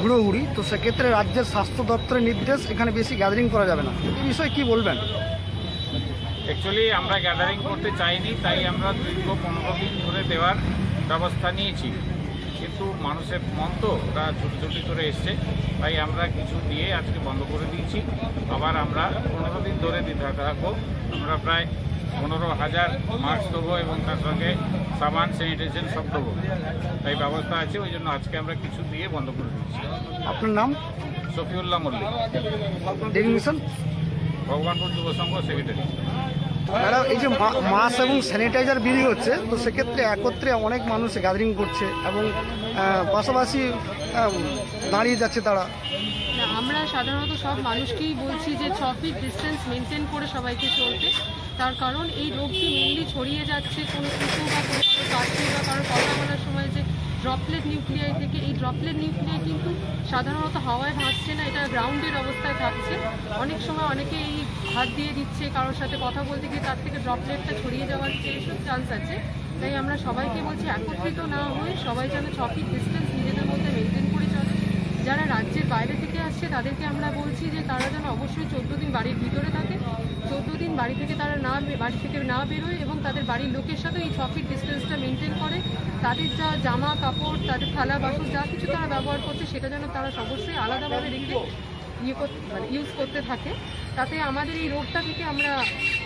হুড়োহুড়ি, তো সেক্ষেত্রে রাজ্যের স্বাস্থ্য দপ্তরের নির্দেশ, এখানে বেশি গ্যাদারিং করা যাবে না। এই বিষয়ে কি বলবেন? অ্যাকচুয়ালি আমরা গ্যাদারিং করতে চাইনি, তাই আমরা দীর্ঘ পনেরো দিন ধরে দেওয়ার ব্যবস্থা নিয়েছি। কিন্তু মানুষের মন তো ওরা ছুটি করে এসছে, তাই আমরা কিছু দিয়ে আজকে বন্ধ করে দিয়েছি। আবার আমরা পনেরো দিন ধরে দিতে থাকব। আমরা প্রায় পনেরো হাজার মাস্ক দেবো এবং তার সঙ্গে সাবান স্যানিটাইজেশন সব দেবো। তাই ব্যবস্থা আছে ওই জন্য আজকে আমরা কিছু দিয়ে বন্ধ করে দিচ্ছি। আপনার নাম? শফিউল্লাহ মল্লিক। ভগবানপুর যুব সংঘ সেক্রেটারি ম্যাডাম এই যে মা- মাস্ক এবং স্যানিটাইজার বিলি হচ্ছে তো সেক্ষেত্রে একত্রে অনেক মানুষ গ্যাদারিং করছে এবং পাশাপাশি দাঁড়িয়ে যাচ্ছে তারা। না, আমরা সাধারণত সব মানুষকেই বলছি যে ছ ফিট ডিস্টেন্স মেনটেন করে সবাইকে চলতে। তার কারণ এই রোগটি মেনলি ছড়িয়ে যাচ্ছে কোনো কুকুর বা কোনো কারও কাশি বা কারও কথা বলার সময় যে ড্রপলেট নিউক্লিয়াই থেকে, এই ড্রপলেট নিউক্লিয়াই কিন্তু সাধারণত হাওয়ায় ভাসছে না, এটা গ্রাউন্ডের অবস্থায় থাকছে। অনেক সময় অনেকে এই হাত দিয়ে দিচ্ছে, কারোর সাথে কথা বলতে গিয়ে তার থেকে ড্রপলেটটা ছড়িয়ে যাওয়ার এইসব চান্স আছে। তাই আমরা সবাইকে বলছি একত্রিত না হয়ে সবাই যেন ছ ফিট ডিস্টেন্স নিজেদের মধ্যে মেনটেন করে চলে। যারা রাজ্যের বাইরে থেকে আসছে, তাদেরকে আমরা বলছি যে তারা যেন অবশ্যই চোদ্দ দিন বাড়ির ভিতরে বাড়ি থেকে তারা না বাড়ি থেকে না বেরোয় এবং তাদের বাড়ির লোকের সাথে এই ছ ফিট ডিস্টেন্সটা মেনটেন করে। তাদের যা জামা কাপড় তাদের থালা বাসন যা কিছু তারা ব্যবহার করছে সেটা যেন তারা অবশ্যই আলাদাভাবে রেখে ইয়ে মানে ইউজ করতে থাকে। তাতে আমাদের এই রোগটা থেকে আমরা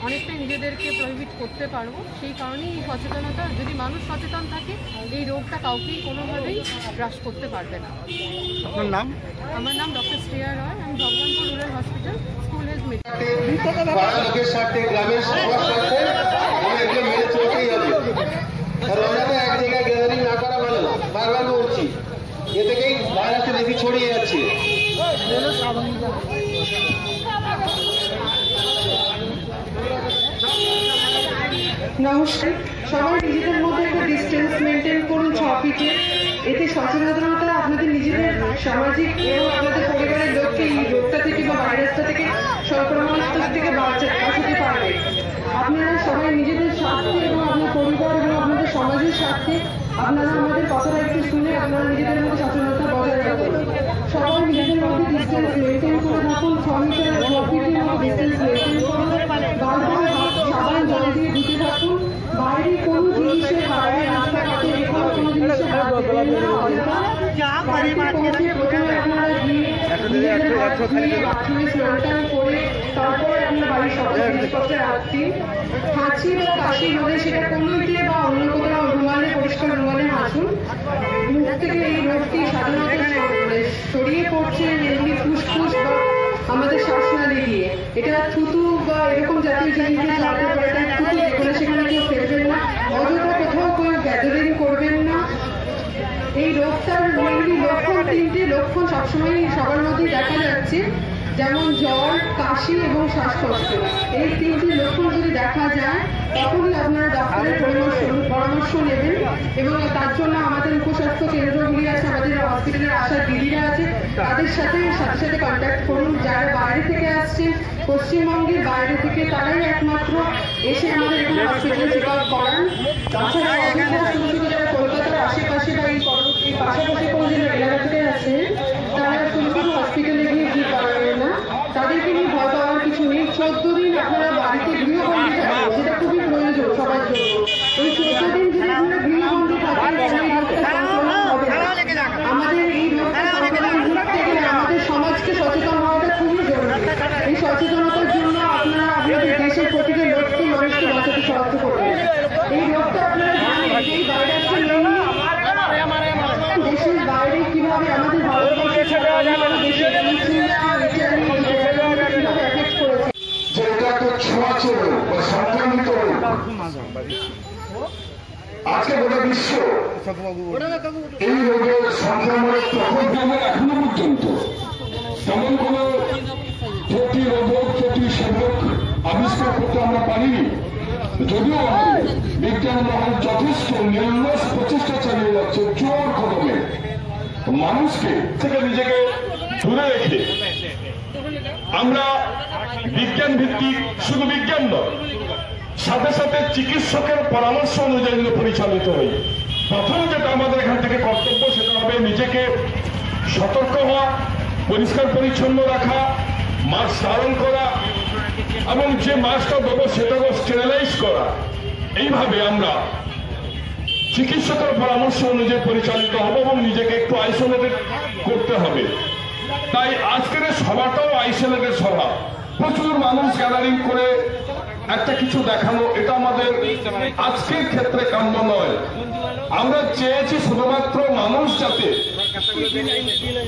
অনেকটাই নিজেদেরকে প্রহিবিট করতে পারব। সেই কারণেই এই সচেতনতা যদি মানুষ সচেতন থাকে এই রোগটা কাউকেই কোনোভাবেই গ্রাস করতে পারবে না। আপনার নাম? আমার নাম ডক্টর শ্রেয়া রয় আমি ভগবানপুর রুরাল হসপিটাল নমস্কার। মধ্যে সচেতনতা আপনাদের নিজেদের সামাজিক এবং আপনাদের পরিবারের লোককে এই রোগটা থেকে বা ভাইরাসটা থেকে সংক্রমণটা থেকে বাঁচা- বাঁচাতে পারবে আপনারা সবাই নিজেদের স্বার্থে এবং আপনার পরিবার এবং সমাজের স্বার্থে আপনারা আমাদের কথাটা একটু শুনে আপনারা নিজেদের মধ্যে সচেতনতা বজায় রাখুন সবাই নিজেদের মধ্যে ডিস্টেন্স মেনটেন করে থাকুন। ছ মিটার ছ ফিটের ডিস্টেন্স মেনটেন করুন। বারবার সাবান, জল দিয়ে ধুতে থাকুন। বাইরে কোনো জিনিসের বাইরে রাস্তাঘাটে যেখানে কোনো জিনিসের হাত দেবেন না, অযথা করে তারপরে আপনার বাড়ির সকল জিনিসপত্র রাখতেন হাঁচি বা সেটা অন্য রুমালে পরিষ্কার রুমালে হাসুন মুখ থেকে এই রোগটি সাধারণত মানে ছড়িয়ে পড়ছে এমনি ফুসফুস বা আমাদের শ্বাসনালী দিয়ে। এটা থুতু বা এরকম জাতীয় জিনিস সেখানে কেউ ফেলবেন না। অযথা কোথাও কেউ গ্যাদারিং করবেন না। এই রোগটার মেনলি লক্ষণ তিনটে। লক্ষণ সবসময় সবার মধ্যেই দেখা যাচ্ছে। যেমন জ্বর, কাশি এবং শ্বাসকষ্ট। এই তিনটি লক্ষণ যদি দেখা যায়, তখনই আপনারা ডাক্তারের পরামর্শ পরামর্শ নেবেন এবং তার জন্য আমাদের উপস্বাস্থ্য কেন্দ্রগুলি আছে, আমাদের হসপিটালের আসার দিদিরা আছে। তাদের সাথে সাথে সাথে কন্ট্যাক্ট করুন। যারা বাইরে থেকে আসছে পশ্চিমবঙ্গের বাইরে থেকে, তারাই একমাত্র এসে আমাদের এখানে হসপিটালে চেক আপ করান। তাছাড়া অযথা শুধু শুধু যারা কলকাতার আশেপাশে বা এই পর- এই পাশাপাশি কোনো যে এলাকা থেকে আছে তারা শুধু শুধু হসপিটালে গিয়ে ভিড় বাড়াবেন না তাদেরকে নিয়ে ভয় পাওয়ার কিছু নেই চোদ্দ দিন আপনারা বাড়িতে গৃহবন্দী থাকবেন যেটা খুবই প্রয়োজন সবার জন্য এই চোদ্দ দিন যদি আপনারা গৃহবন্দী থাকেন তাহলে এই রোগটা সংক্রমণ হবে না আমাদের এই রোগটা সংক্রমণ রুখতে গেলে আমাদের সমাজকে সচেতন হওয়াটা খুবই জরুরি এই সচেতনতার জন্য আপনারা আপনাদের দেশের প্রতিটা লোককে মানুষকে বাঁচাতে সাহায্য করবেন এই রোগটা আপনারা জানেন যে এই ভাইরাসটা মেনলি দেশের বাইরে কীভাবে আমাদের ভারতবর্ষে ছাড়া অন্যান্য দেশে চীনা ইটালি কীভাবে এফেক্ট করেছে যে এটা একটা ছোঁয়াচে রোগ বা সংক্রামিত রোগ যথেষ্ট নির্লস প্রচেষ্টা চালিয়ে যাচ্ছে মানুষকে থেকে নিজেকে দূরে রেখে আমরা বিজ্ঞান ভিত্তিক শুধু বিজ্ঞান নয় সাথে সাথে চিকিৎসকের পরামর্শ অনুযায়ী পরিচালিত হই। প্রথম যেটা আমাদের এখান থেকে কর্তব্য, সেটা হবে নিজেকে সতর্ক হওয়া, পরিষ্কার পরিচ্ছন্ন রাখা, মাস্ক ধারণ করা, এবং যে মাস্কটা দেবো সেটাকে স্টেরিলাইজ করা। এইভাবে আমরা চিকিৎসকের পরামর্শ অনুযায়ী পরিচালিত হব এবং নিজেকে একটু আইসোলেটেড করতে হবে। তাই আজকের সভাটাও আইসোলেটেড সভা। প্রচুর মানুষ গ্যাদারিং করে একটা কিছু দেখানো এটা আমাদের আজকের ক্ষেত্রে কাম্য নয়। আমরা চেয়েছি শুধুমাত্র মানুষ যাতে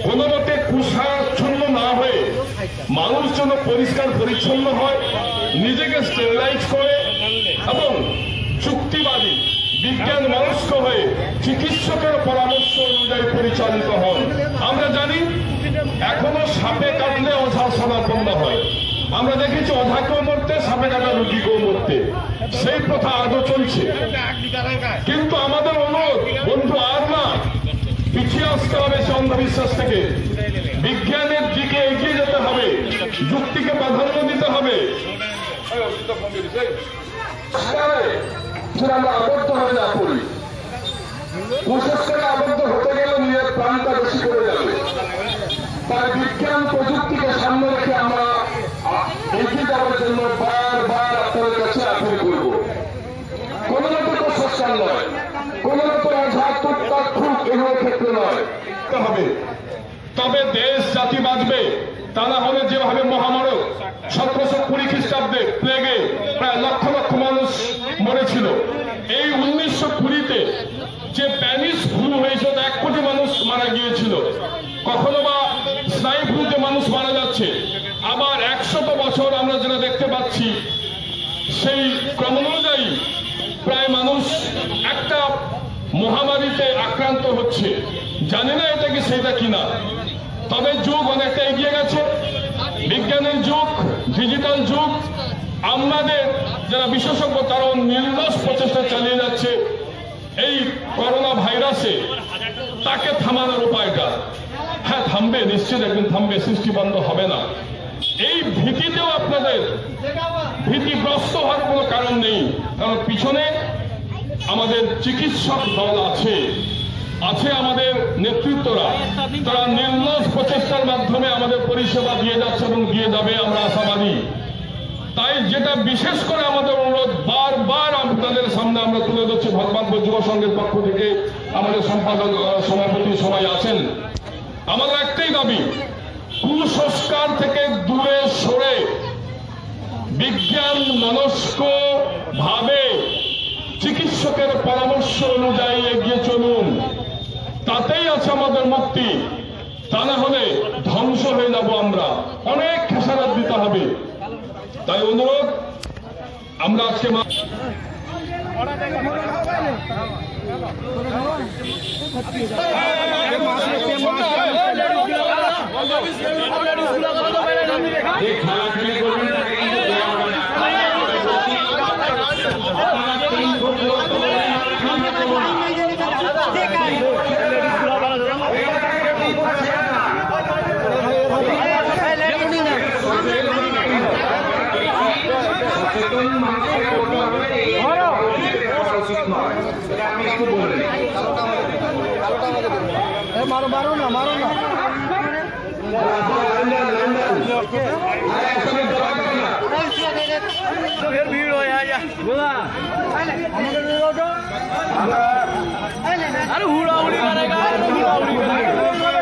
কোনো মতে কুসাচ্ছন্ন না হয়ে, মানুষ যেন পরিষ্কার পরিচ্ছন্ন হয়, নিজেকে স্টেরিলাইজ করে এবং চুক্তিবাদী, বিজ্ঞান মনস্ক হয়ে চিকিৎসকের পরামর্শ অনুযায়ী পরিচালিত হন। আমরা জানি, এখনও সাপে কাটলে অঝা সনাপন্ন হয়। আমরা দেখেছি অঝাকেও মরতে সাপে কাটা রুগীকেও মরতে সেই প্রথা আজও চলছে। কিন্তু আমাদের অনুরোধ, বন্ধু, আর না। পিছিয়ে আসতে হবে সে অন্ধবিশ্বাস থেকে। বিজ্ঞানের দিকে এগিয়ে যেতে হবে। যুক্তিকে প্রাধান্য দিতে হবে। আমরা আবদ্ধ হয়ে না পড়ি। কুসংস্কারে আবদ্ধ হতে গেলে নিজের প্রাণটা বেশি করে যাবে। তাই বিজ্ঞান প্রযুক্তিকে সামনে রেখে আমরা আ- এগিয়ে যাওয়ার জন্য বারবার আপনাদের কাছে আপিল করব। কোন মতো কুসংস্কার নয়। কোন মতো অঝাত তৎক্ষুক এগুলো ক্ষেত্রে নয়। হবে। তবে দেশ জাতি বাঁচবে। তা না হলে যেভাবে মহামারক সতেরোশো কুড়ি খ্রিস্টাব্দে প্লেগে প্রায় লক্ষ লক্ষ মানুষ মরেছিল, এই উনিশশো কুড়িতে যে প্যানিস ফ্লু হয়েছিল এক কোটি মানুষ মারা গিয়েছিল। কখনো বা স্নায়ু ফ্লুতে মানুষ মারা যাচ্ছে আবার একশত বছর আমরা যেটা দেখতে পাচ্ছি সেই ক্রম অনুযায়ী প্রায় মানুষ একটা মহামারীতে আক্রান্ত হচ্ছে জানি না এটা কি সেটা কিনা। তবে যুগ অনেকটা এগিয়ে গেছে। বিজ্ঞানের যুগ ডিজিটাল যুগ। আমাদের যারা বিশেষজ্ঞ, তারাও নির্লস প্রচেষ্টা চালিয়ে যাচ্ছে এই করোনা ভাইরাসে। তাকে থামানোর উপায়টা। হ্যাঁ থামবে, নিশ্চিত একদিন থামবে, সৃষ্টি বন্ধ হবে না। এই ভীতিতেও আপনাদের ভীতিগ্রস্ত হওয়ার কোনো কারণ নেই। কারণ পিছনে আমাদের চিকিৎসক দল আছে। আছে আমাদের নেতৃত্বরা। তারা নির্লস প্রচেষ্টার মাধ্যমে আমাদের পরিষেবা দিয়ে যাচ্ছে এবং দিয়ে যাবে, আমরা আশাবাদী। তাই যেটা বিশেষ করে আমাদের অনুরোধ, বারবার আপনাদের সামনে আমরা তুলে ধরছি। ভগবান যুব সংঘের পক্ষ থেকে আমাদের সম্পাদক সভাপতি সবাই আছেন। আমাদের একটাই দাবি, কুসংস্কার থেকে দূরে সরে বিজ্ঞান মনস্ক ভাবে চিকিৎসকের পরামর্শ অনুযায়ী এগিয়ে আছে আমাদের মুক্তি। তা না হলে ধ্বংস হয়ে যাব আমরা। অনেক খেসারত দিতে হবে। তাই অনুরোধ, আমরা আজকে মা- যে করবেন তাকে কিন্তু দেওয়া হবে না। আপনারা তিন ফুট লোক করবেন, সামনে করবেন না। সচেতন মানুষকে করতে হবে, এই করা উচিত নয়। এটা একটু বলবেন। এ, মারো মারো না মারো না লন্ডন, লন্ডন। আরে একসাথে দোয়া করো না। সকল